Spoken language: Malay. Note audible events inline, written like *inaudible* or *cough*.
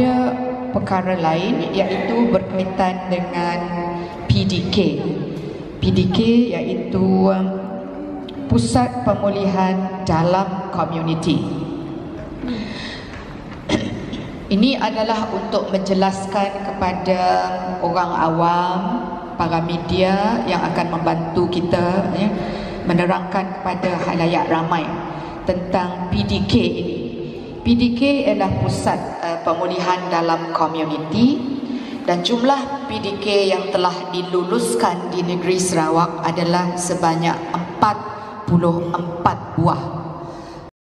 ada perkara lain iaitu berkaitan dengan PDK. PDK iaitu um, Pusat Pemulihan Dalam Komuniti. *coughs* Ini adalah untuk menjelaskan kepada orang awam, para media yang akan membantu kita ya, menerangkan kepada halayak ramai tentang PDK ini. PDK adalah pusat uh, pemulihan dalam komuniti dan jumlah PDK yang telah diluluskan di negeri Sarawak adalah sebanyak 44 buah